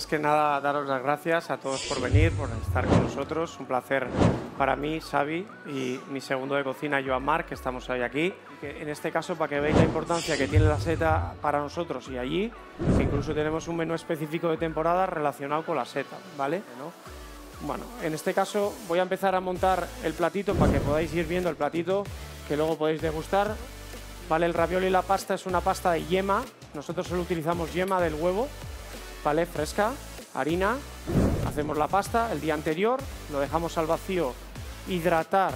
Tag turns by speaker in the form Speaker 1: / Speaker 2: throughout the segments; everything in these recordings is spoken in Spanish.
Speaker 1: antes que nada, daros las gracias a todos por venir, por estar con nosotros. Un placer para mí, Xavi, y mi segundo de cocina, Joan Marc, que estamos hoy aquí. En este caso, para que veáis la importancia que tiene la seta para nosotros y allí, que incluso tenemos un menú específico de temporada relacionado con la seta, ¿vale? Bueno, en este caso voy a empezar a montar el platito para que podáis ir viendo el platito que luego podéis degustar. Vale, el ravioli y la pasta es una pasta de yema. Nosotros solo utilizamos yema del huevo ¿vale? Fresca, harina, hacemos la pasta el día anterior, lo dejamos al vacío hidratar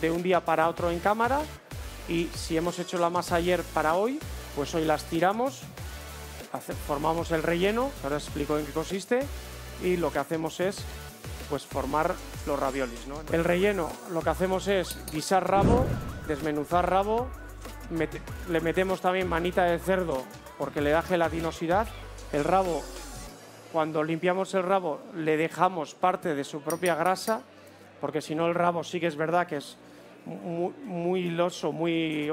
Speaker 1: de un día para otro en cámara y si hemos hecho la masa ayer para hoy, pues hoy las tiramos, formamos el relleno, ahora explico en qué consiste y lo que hacemos es pues formar los raviolis. El relleno lo que hacemos es guisar rabo, desmenuzar rabo, le metemos también manita de cerdo porque le da gelatinosidad el rabo, cuando limpiamos el rabo, le dejamos parte de su propia grasa, porque si no el rabo sí que es verdad que es muy, muy muy,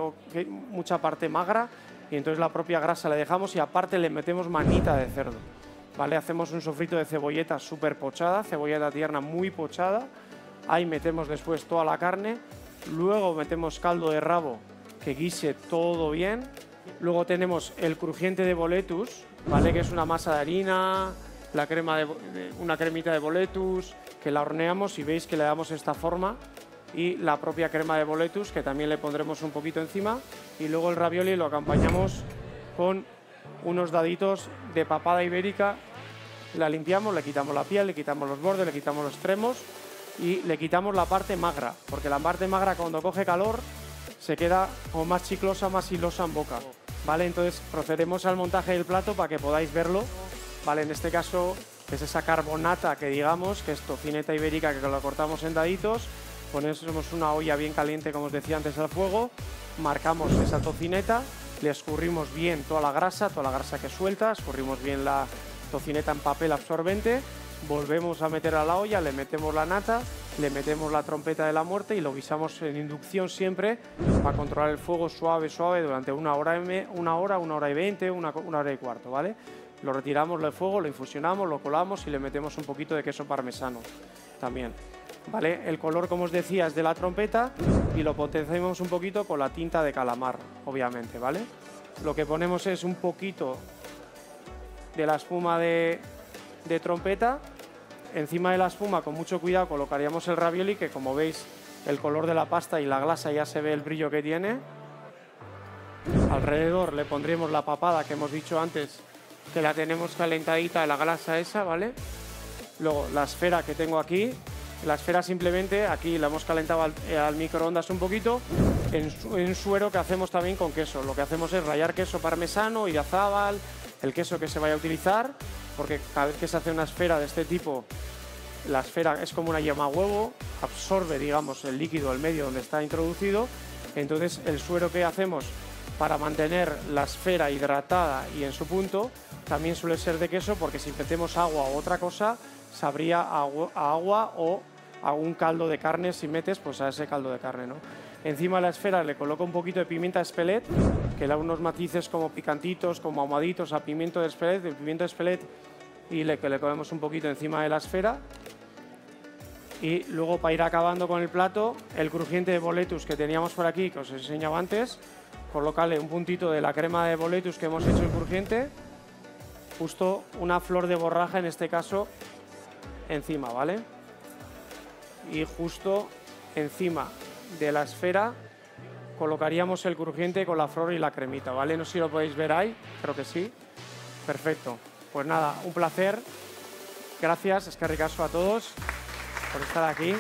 Speaker 1: mucha parte magra, y entonces la propia grasa le dejamos y aparte le metemos manita de cerdo. ¿vale? Hacemos un sofrito de cebolleta súper pochada, cebolleta tierna muy pochada, ahí metemos después toda la carne, luego metemos caldo de rabo que guise todo bien, luego tenemos el crujiente de boletus, ¿vale? Que es una masa de harina, la crema de, una cremita de boletus, que la horneamos y veis que le damos esta forma y la propia crema de boletus que también le pondremos un poquito encima y luego el ravioli lo acompañamos con unos daditos de papada ibérica la limpiamos, le quitamos la piel, le quitamos los bordes, le quitamos los extremos y le quitamos la parte magra, porque la parte magra cuando coge calor se queda como más chiclosa, más hilosa en boca. ¿Vale? Entonces procedemos al montaje del plato para que podáis verlo, ¿vale? En este caso es esa carbonata que digamos, que es tocineta ibérica que lo cortamos en daditos, ponemos una olla bien caliente, como os decía antes, al fuego, marcamos esa tocineta, le escurrimos bien toda la grasa, toda la grasa que suelta, escurrimos bien la tocineta en papel absorbente, volvemos a meter a la olla, le metemos la nata, le metemos la trompeta de la muerte y lo guisamos en inducción siempre para controlar el fuego suave, suave durante una hora, una hora, una hora y veinte, una, hora y cuarto, ¿vale? Lo retiramos del fuego, lo infusionamos, lo colamos y le metemos un poquito de queso parmesano también. ¿Vale? El color, como os decía, es de la trompeta y lo potenciamos un poquito con la tinta de calamar, obviamente, ¿vale? Lo que ponemos es un poquito de la espuma de, de trompeta Encima de la espuma, con mucho cuidado, colocaríamos el ravioli, que como veis, el color de la pasta y la glasa ya se ve el brillo que tiene. Alrededor le pondremos la papada que hemos dicho antes, que la tenemos calentadita la glasa esa, ¿vale? Luego, la esfera que tengo aquí, la esfera simplemente, aquí la hemos calentado al, eh, microondas un poquito, en, suero que hacemos también con queso. Lo que hacemos es rallar queso parmesano, y azábal, el queso que se vaya a utilizar, porque cada vez que se hace una esfera de este tipo, la esfera es como una llama huevo, absorbe, digamos, el líquido, el medio donde está introducido. Entonces, el suero que hacemos para mantener la esfera hidratada y en su punto también suele ser de queso, porque si metemos agua o otra cosa, sabría a agua, o a un caldo de carne si metes pues a ese caldo de carne, ¿no? Encima de la esfera le coloco un poquito de pimienta espelet, que da unos matices como picantitos, como ahumaditos a pimiento de espelet. El pimiento de espelet y le, le comemos un poquito encima de la esfera. Y luego para ir acabando con el plato, el crujiente de boletus que teníamos por aquí, que os enseñaba antes, colocarle un puntito de la crema de boletus que hemos hecho el crujiente, justo una flor de borraja en este caso encima, ¿vale? Y justo encima de la esfera colocaríamos el crujiente con la flor y la cremita, ¿vale? No sé si lo podéis ver ahí, creo que sí. Perfecto. Pues nada, un placer. Gracias, es que ricaso a todos por estar aquí.